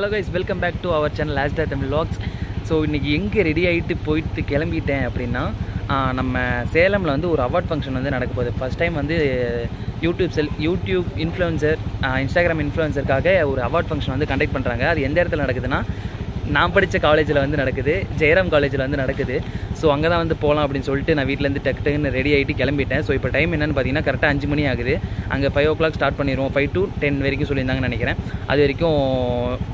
Hello guys welcome back to our channel last Tamil logs so இன்றைக்கி எங்கே ready ஆகிட்டு போயிட்டு கிளம்பிட்டேன் அப்படின்னா நம்ம சேலமில் வந்து ஒரு அவார்ட் ஃபங்க்ஷன் வந்து நடக்க போகுது. ஃபஸ்ட் டைம் வந்து யூடியூப் செல் யூடியூப் இன்ஃப்ளூயன்சர் இன்ஸ்டாகிராம் இன்ஃப்ளூயன்சருக்காக ஒரு அவார்ட் ஃபங்க்ஷன் வந்து கண்டக்ட் பண்ணுறாங்க அது எந்த இடத்துல நடக்குதுன்னா நான் படித்த காலேஜில் வந்து நடக்குது. ஜெயராம் காலேஜில் வந்து நடக்குது. ஸோ அங்கே தான் வந்து போகலாம் அப்படின்னு சொல்லிட்டு நான் வீட்டிலேருந்து டக்கு டக்குன்னு ரெடி ஆகிட்டு கிளம்பிட்டேன். ஸோ இப்போ டைம் என்னென்னு பார்த்தீங்கன்னா கரெக்டாக அஞ்சு மணி ஆகுது. அங்கே ஃபைவ் ஓ கிளாக் ஸ்டார்ட் பண்ணிடுவோம் ஃபைவ் டு டென் வரைக்கும் சொல்லியிருந்தாங்கன்னு நினைக்கிறேன். அது வரைக்கும்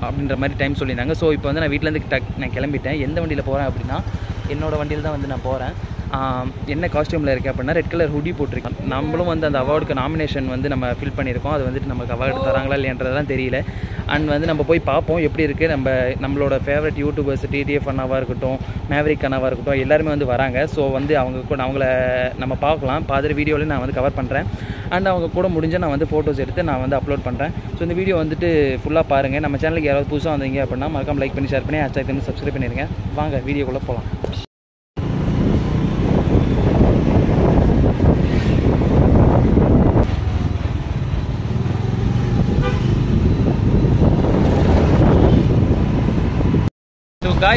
அப்படின்ற மாதிரி டைம் சொல்லியிருந்தாங்க. ஸோ இப்போ வந்து நான் வீட்டிலேருந்து டக் நான் கிளம்பிட்டேன். எந்த வண்டியில் போகிறேன் அப்படின்னா என்னோடய வண்டியில் தான் வந்து நான் போகிறேன் என்ன காஸ்டியூமில் இருக்கேன் அப்படின்னா ரெட் கலர் ஹுடி போட்டிருக்கேன் நம்மளும் வந்து அந்த அவார்டுக்கு நாமினேஷன் வந்து நம்ம ஃபில் பண்ணியிருக்கோம். அது வந்துட்டு நமக்கு அவார்டு தராங்களா இல்லையன்றதெல்லாம் தெரியல. அண்ட் வந்து நம்ம போய் பார்ப்போம் எப்படி இருக்குது நம்ம நம்மளோட ஃபேவரட் யூடியூபர்ஸ் டிடிஎஃப் அண்ணாவாக இருக்கட்டும் மேவரிக் அண்ணாவாக இருக்கட்டும் எல்லாருமே வந்து வராங்க. ஸோ வந்து அவங்க கூட அவங்கள நம்ம பார்க்கலாம். பார்த்துட்டு வீடியோவில் நான் வந்து கவர் பண்ணுறேன் அண்ட் அவங்க கூட முடிஞ்ச நான் வந்து ஃபோட்டோஸ் எடுத்து நான் வந்து அப்லோட் பண்ணுறேன் ஸோ இந்த வீடியோ வந்துட்டு ஃபுல்லாக பாருங்கள் நம்ம சேனலுக்கு யாராவது புதுசாக வந்தீங்க அப்படின்னா மறக்காம லைக் பண்ணி ஷேர் பண்ணி ஹேஷ்டாக் வந்து சப்ஸ்கிரைப் பண்ணிடுங்க வாங்க வீடியோக்குள்ளே போகலாம்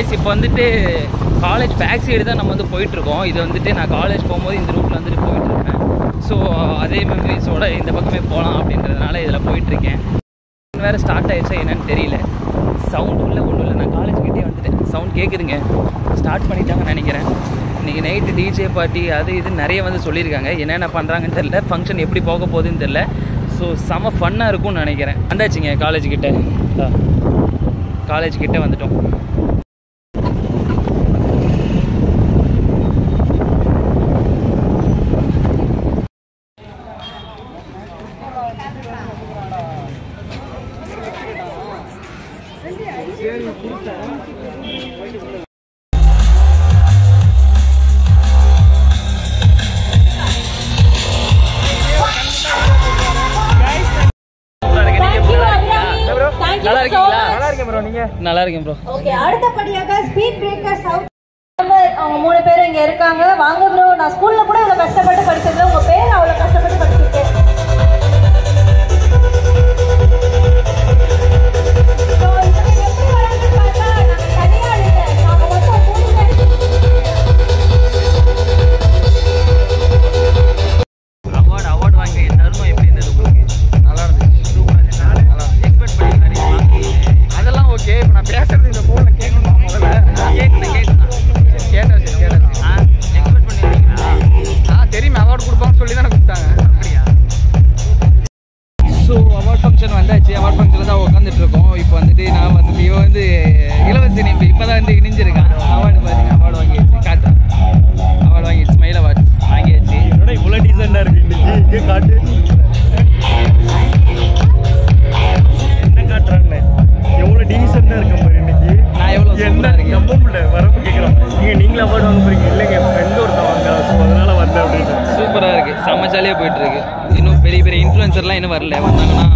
ஸோ காய்ஸ் இப்போ வந்துட்டு காலேஜ் பேக் சைடு தான் நம்ம வந்து போயிட்டுருக்கோம். இது வந்துட்டு நான் காலேஜ் போகும்போது இந்த ரூட்டில் வந்துட்டு போயிட்டுருக்கேன் ஸோ அதே மெமரிஸோட இந்த பக்கமே போகலாம் அப்படின்றதுனால இதில் போயிட்டுருக்கேன். வேறு ஸ்டார்ட் ஆயிடுச்சா என்னன்னு தெரியல. சவுண்ட் உள்ள ஒன்றும் இல்லை. நான் காலேஜ் கிட்டே வந்துட்டேன். சவுண்ட் கேட்குதுங்க ஸ்டார்ட் பண்ணிட்டாங்கன்னு நினைக்கிறேன். இன்றைக்கி நைட்டு டிஜே பார்ட்டி அது இது நிறைய வந்து சொல்லியிருக்காங்க. என்னென்ன பண்ணுறாங்கன்னு தெரியல. ஃபங்க்ஷன் எப்படி போக போகுதுன்னு தெரியல. ஸோ செம ஃபன்னாக இருக்கும்னு நினைக்கிறேன். வந்தாச்சுங்க காலேஜ் கிட்ட. காலேஜ் கிட்ட வந்துட்டோம். நல்லா இருக்கேன் ப்ரோ ஓகே அடுத்தபடியாக ஸ்பீட் பிரேக்கர்ஸ் அவுட் அவங்க மூணு பேரும் இங்க இருக்காங்க. வாங்க ப்ரோ நான் ஸ்கூல்ல கூட இவ்வளவு கஷ்டப்பட்டு படிச்சதுல உங்க பேர் அவ்வளவு கஷ்டப்பட்டு படிச்சிருக்கேன் ஸோ அவார்ட் ஃபங்க்ஷன் வந்தாச்சு. அவார்ட் ஃபங்க்ஷனில் தான் உட்காந்துட்டு இருக்கோம் இப்போ வந்துட்டு நான் வந்து இவன் வந்து இளவரசி நீ இப்போ தான் வந்து இணைஞ்சிருக்கான். அவார்டு பாருங்க அவார்டு வாங்கியாச்சு. காட்டா அவார்டு வாங்கி ஸ்மைல் அவார்ட் வாங்கியாச்சு. என்னடா இவ்வளோ டீசெண்டாக இருக்கு இன்னைக்கு? காட்டு. என்ன காட்டுறாங்கண்ணே எவ்வளோ டீசெண்டாக இருக்க பாரு இன்னைக்கு. நான் எவ்வளோ என்ன? நம்ப முடியல. வரப்ப கேட்குறோம் நீங்கள் நீங்களே அவார்டு வாங்க போறீங்க. இல்லைங்க என் ஃப்ரெண்டு ஒருத்தன் வாங்க ஸோ அதனால வந்தேன் அப்படின்னு. சூப்பராக இருக்கு. செம்ம ஜாலியாக போயிட்டு இருக்கு இன்னும் பெரிய பெரிய இன்ஃப்ளூயன்சர்லாம் இன்னும் வரல. வந்தாங்கன்னா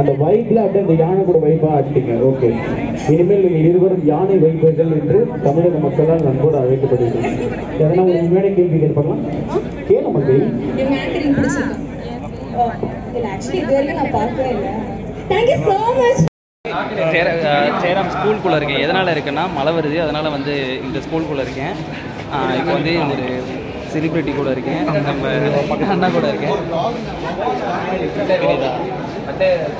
அந்த வைப்ல அப்படியே அந்த யானை கூட வைப்பா ஆட்டிங்க ஓகே இனிமேல் நீங்கள் இருவரும் யானை வைப்பர்கள் என்று தமிழக மக்களால் நண்போடு அழைக்கப்படுகிறது எதனா ஒரு உண்மையான கேள்வி கேட்பாங்களா? கேள மக்கள் சேராம் ஸ்கூலுக்குள்ளே இருக்கேன். எதனால் இருக்கேன்னா மழை வருது. அதனால் வந்து இந்த ஸ்கூலுக்குள்ளே இருக்கேன். இப்போ வந்து ஒரு செலிப்ரிட்டி கூட இருக்கேன். நம்ம அண்ணா கூட இருக்கேன்.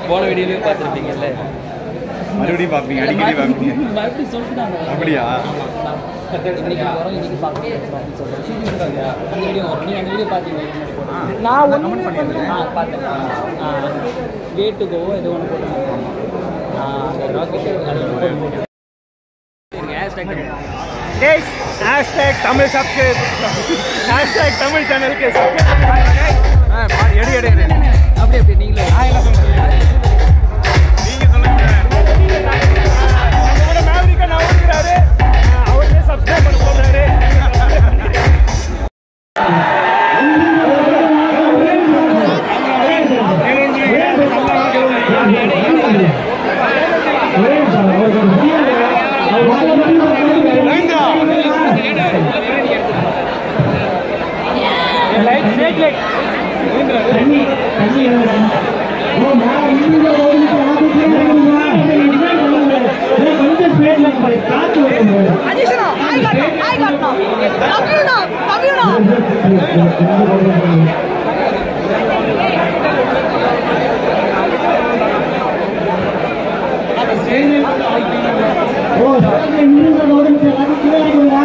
போன வீடியோலையும் பார்த்துருப்பீங்கல்ல. மறுபடியும் பார்ப்பீங்க அடிக்கடி பார்ப்பீங்க. மறுபடியும் சொல்லிட்டு அப்படியா? நான் ஒன்று பார்த்தேன் வேட்டுக்கோ ஏதோ ஒன்று போட்டு அந்த ராக்கெட் அது ஒன்று போட்டு hashtag Tamil. Subscribe hashtag Tamil சேனலுக்கு சப்ஸ்கிரைப் எடு எடு. அப்படி அப்படி நீங்களே நான் 아니시나 아이 갔다 아이 갔다 나비유나 나비유나 어, 사람들이 있는 걸 모르면 제가 아주 기다리고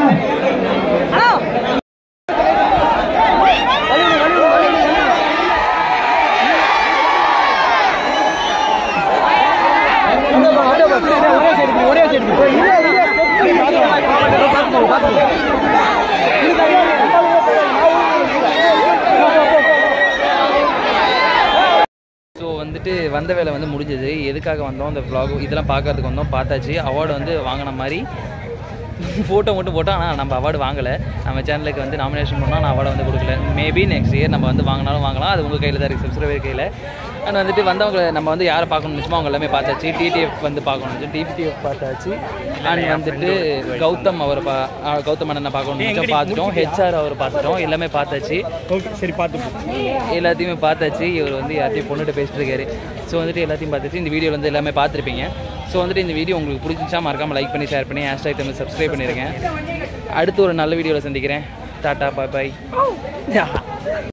வந்த வேலை வந்து முடிஞ்சது. எதுக்காக வந்தோம்? அந்த vlog இதெல்லாம் பார்க்கறதுக்கு வந்தோம். பார்த்தாச்சு. அவார்டு வந்து வாங்கின மாதிரி ஃபோட்டோ மட்டும் போட்டோம். ஆனால் நம்ம அவார்டு வாங்கலை. நம்ம சேனலுக்கு வந்து நாமினேஷன் பண்ணால் நான் அவார்டு வந்து கொடுக்கல. மேபி நெக்ஸ்ட் இயர் நம்ம வந்து வாங்கினாலும் வாங்கலாம். அது உங்கள் கையில் தான் இருக்குது சப்ஸ்கிரைபர் கையில். அண்ட் வந்துட்டு வந்தவங்க நம்ம வந்து யாரை பார்க்கணும்? நிச்சயமாக அவங்க எல்லாமே பார்த்தாச்சு. டிடிஎஃப் வந்து பார்க்கணும் டிடிஎஃப் பார்த்தாச்சு. அண்ட் வந்துட்டு கௌதம் அவரை பா கௌதம் அண்ணனை பார்க்கணும் நிச்சயம் பார்த்துட்டோம். ஹெச்ஆர் அவர் பார்த்துட்டோம். எல்லாமே பார்த்தாச்சு. சரி பார்த்து எல்லாத்தையுமே பார்த்தாச்சு. இவர் வந்து யார்ட்டையும் பொண்ணுகிட்ட பேசிட்டு இருக்காரு. ஸோ வந்துட்டு எல்லாத்தையும் பார்த்துட்டு இந்த வீடியோ வந்து எல்லாமே பார்த்துருப்பீங்க. ஸோ வந்துட்டு இந்த வீடியோ உங்களுக்கு பிடிச்சிச்சா மறக்காம லைக் பண்ணி ஷேர் பண்ணி ஹேஷ்டாக் தமிழ் சப்ஸ்கிரைப் பண்ணிருக்கேன் அடுத்து ஒரு நல்ல வீடியோவில் சந்திக்கிறேன். டாட்டா பாய் பாய்